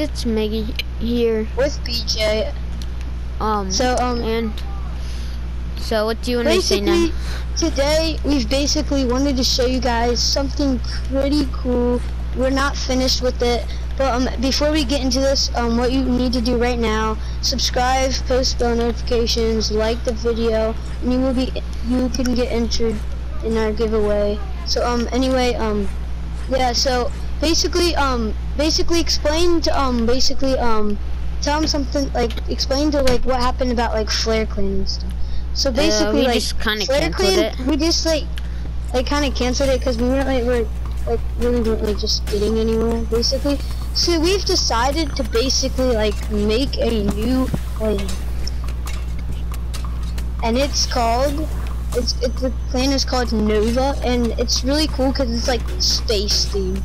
it's Maggie here. with BJ. Um, So um, and so what do you want to say now? today we've basically wanted to show you guys something pretty cool. We're not finished with it, but um, before we get into this, um, what you need to do right now: subscribe, post bell notifications, like the video, and you will be you can get entered in our giveaway. So um, anyway um, yeah. So basically um, basically explain to um, basically um, tell them something like explain to like what happened about like Flare Clan and stuff. So basically, Uh, we like just kinda Flare Clan, it. we just like like kind of canceled it because we weren't like we're like really weren't like just getting anywhere basically. So we've decided to basically like make a new clan, and it's called it's it, the clan is called Nova, and it's really cool because it's like space themed.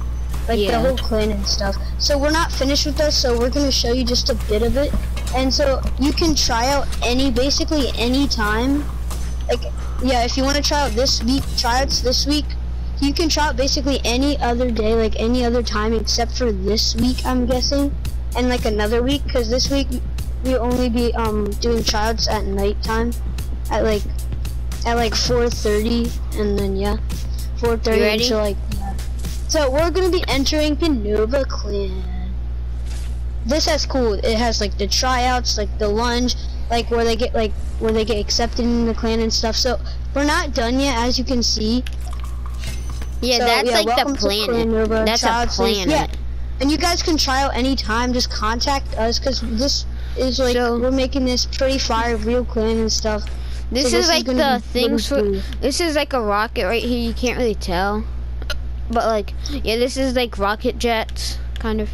Like Yeah. the whole clan and stuff. So we're not finished with this, so we're gonna show you just a bit of it. And so you can try out any, basically any time. Like, yeah, if you want to try out this week, tryouts this week, you can try out basically any other day, like any other time except for this week, I'm guessing. And like another week, because this week we'll only be um doing tryouts at nighttime, at like at like 4:30, and then yeah, 4:30 You ready? until like. So we're gonna be entering the Nova Clan. This has cool. It has like the tryouts, like the lunge, like where they get like where they get accepted in the clan and stuff. So we're not done yet, as you can see. Yeah, So, that's yeah, like the planet. Nova. That's a planet. Yeah, and you guys can try out anytime. Just contact us because this is like So- we're making this pretty fire, real clan and stuff. This So is like the things for. This is like a rocket right here. You can't really tell, but like, yeah, this is like rocket jets, kind of.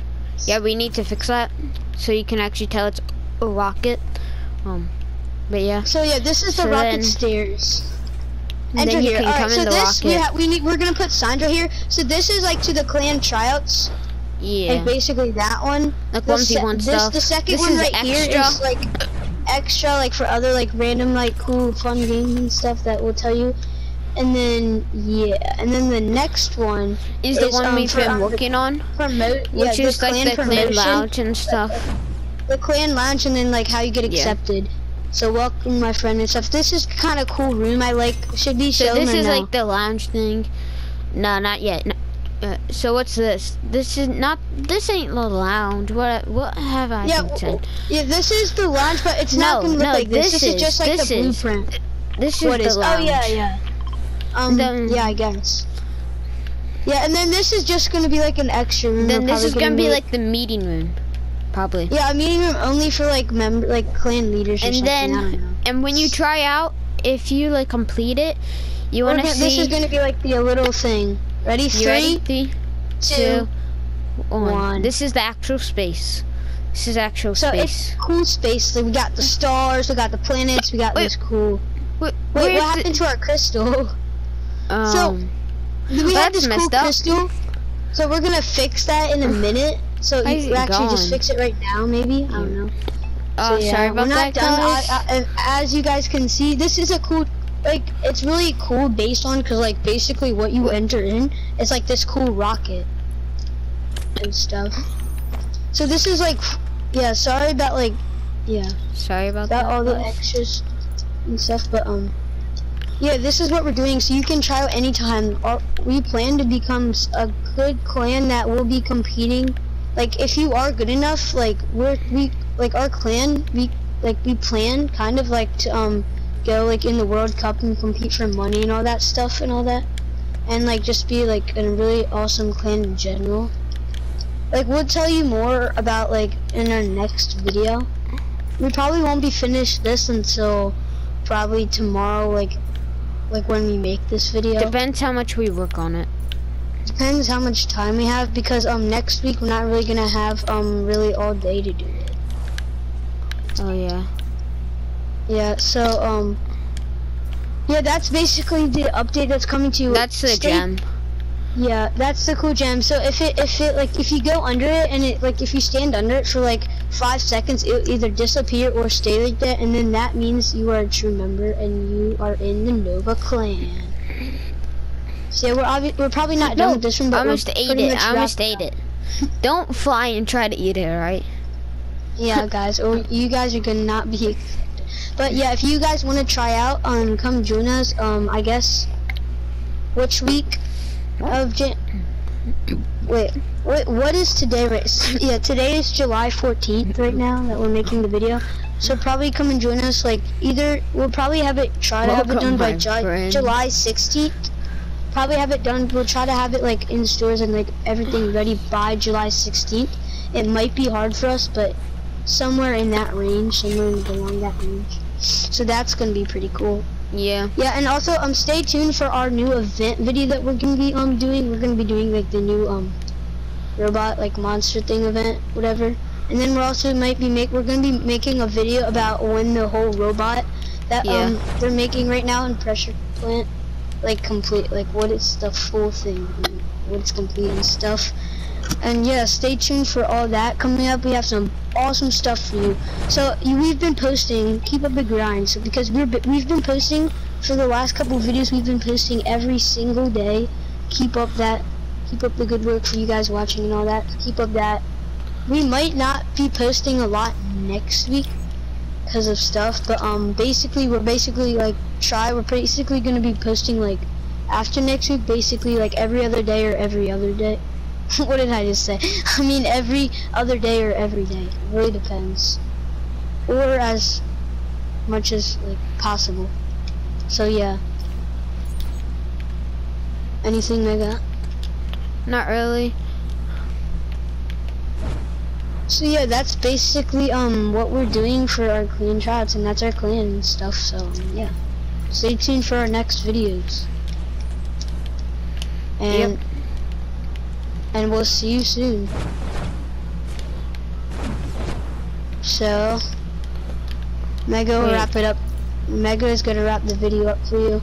Yeah, we need to fix that so you can actually tell it's a rocket. Um, but yeah, So yeah, this is the So rocket then- stairs. and Enter here. can Alright, come so in the this we, we need. We're gonna put Sandra here. So this is like to the clan tryouts. yeah, Like basically that one. like The one v one this. The second This one right here extra. is like extra, like for other like random like cool fun games and stuff that will tell you. And then yeah, and then the next one is the is, one um, we've been um, working on, promote, yeah, which the is like clan the clan lounge and stuff. the clan lounge, and then like how you get Yeah. accepted. So welcome my friend and stuff. This is kind of cool room. I like. Should be shown. So this is no? like the lounge thing. No, not yet. No. Uh, so what's this? This is not. This ain't the lounge. What? What have I Yeah, been w- said? yeah. This is the lounge, but it's No, not gonna look no, like this. this This, is is- just like the is- blueprint. This is What the is? Oh yeah, yeah. Um, Then- yeah, I guess. Yeah, and then this is just gonna be like an extra room. Then this is probably gonna be like the meeting room, probably. Yeah, a meeting room only for like member, like clan leaders And then-. And when you try out, if you like complete it, you want to gonna- see. This is gonna be like the little thing. Ready? Three, ready? Three, two. two, one. one. This is the actual space. This is actual So space. it's cool space. Like, we got the stars, we got the planets, we got Wait, this cool. Wait, Wait, what happened to our crystal? um, so- We had that's this cool messed up. crystal. So we're gonna fix that in a minute. So Why you actually just fix it right now, maybe. I don't know. oh, So, yeah, sorry about we're not that, done. I, I, as you guys can see, this is a cool, like, it's really cool based on, cause like basically what you enter in is like this cool rocket and stuff. So this is like, yeah. Sorry about like, yeah, sorry about about that. all the extras and stuff, but um. Yeah, this is what we're doing, so you can try out anytime. We plan to become a good clan that will be competing. Like, if you are good enough, like we're we like our clan, we like we plan kind of like to um go like in the World Cup and compete for money and all that stuff and all that, and like just be like a really awesome clan in general. Like we'll tell you more about like in our next video. We probably won't be finished this until probably tomorrow, like like when we make this video. Depends how much we work on it. Depends how much time we have because um next week we're not really gonna have um really all day to do it. Oh yeah. Yeah, so um yeah, that's basically the update that's coming to you. That's the Stay- gem. Yeah, that's the cool gem. So if it if it like if you go under it and it like if you stand under it for like five seconds, it'll either disappear or stay like that, and then that means you are a true member and you are in the Nova clan. So yeah, we're we're probably not done with this one, but I almost ate it. I almost ate it. Don't fly and try to eat it, right? Yeah, guys, or you guys are gonna not be. But yeah, if you guys want to try out, um, come join us. Um, I guess which week of Jan? Wait, wait, what is today? Right? Yeah, today is July 14th right now that we're making the video. So probably come and join us. Like either we'll probably have it try to have it done by Ju- July 16th. Probably have it done. We'll try to have it like in stores and like everything ready by July 16th. It might be hard for us, but somewhere in that range, somewhere along that range. So that's gonna be pretty cool. Yeah. Yeah, and also um stay tuned for our new event video that we're gonna be um doing. We're gonna be doing like the new um robot like monster thing event, whatever. And then we're also might be make we're gonna be making a video about when the whole robot that Yeah. um they're making right now in pressure plant like complete like what it's the full thing what it's complete and stuff. And yeah, stay tuned for all that coming up. We have some awesome stuff for you. So we've been posting. Keep up the grind. So because we're we've been posting for the last couple of videos, we've been posting every single day. Keep up that. Keep up the good work for you guys watching and all that. Keep up that. We might not be posting a lot next week because of stuff, but um, basically we're basically like try. We're basically gonna be posting like after next week, basically like every other day or every other day. what did I just say? I mean every other day or every day. It really depends. Or as much as like possible. So yeah. Anything like that? Not really. So yeah, that's basically um what we're doing for our clan tryouts and that's our clan stuff, so yeah. Stay tuned for our next videos. And and we'll see you soon. So Mega will wrap it up. Mega is gonna wrap the video up for you.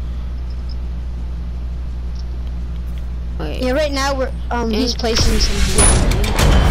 Wait. Yeah, right now we're um he's placing some